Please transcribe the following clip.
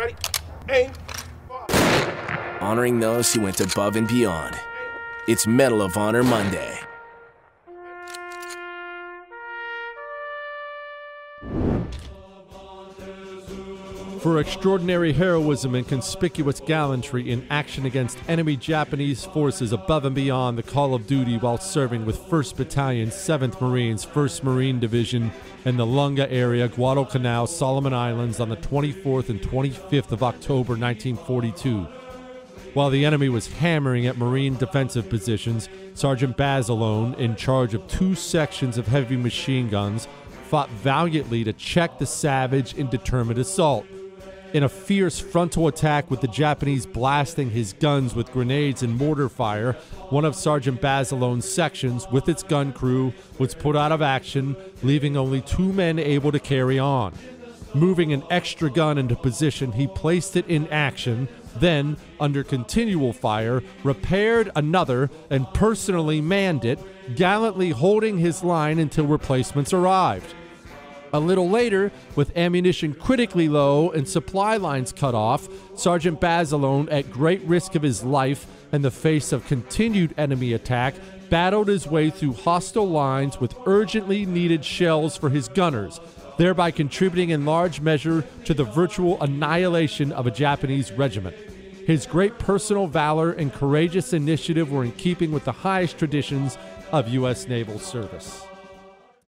Ready? Aim. Honoring those who went above and beyond. It's Medal of Honor Monday. For extraordinary heroism and conspicuous gallantry in action against enemy Japanese forces above and beyond the call of duty while serving with 1st Battalion, 7th Marines, 1st Marine Division in the Lunga area, Guadalcanal, Solomon Islands on the 24th and 25th of October 1942. While the enemy was hammering at Marine defensive positions, Sergeant Basilone, in charge of two sections of heavy machine guns, fought valiantly to check the savage, indeterminate assault. In a fierce frontal attack with the Japanese blasting his guns with grenades and mortar fire, one of Sergeant Basilone's sections, with its gun crew, was put out of action, leaving only two men able to carry on. Moving an extra gun into position, he placed it in action, then, under continual fire, repaired another and personally manned it, gallantly holding his line until replacements arrived. A little later, with ammunition critically low and supply lines cut off, Sergeant Basilone, at great risk of his life in the face of continued enemy attack, battled his way through hostile lines with urgently needed shells for his gunners, thereby contributing in large measure to the virtual annihilation of a Japanese regiment. His great personal valor and courageous initiative were in keeping with the highest traditions of U.S. naval service.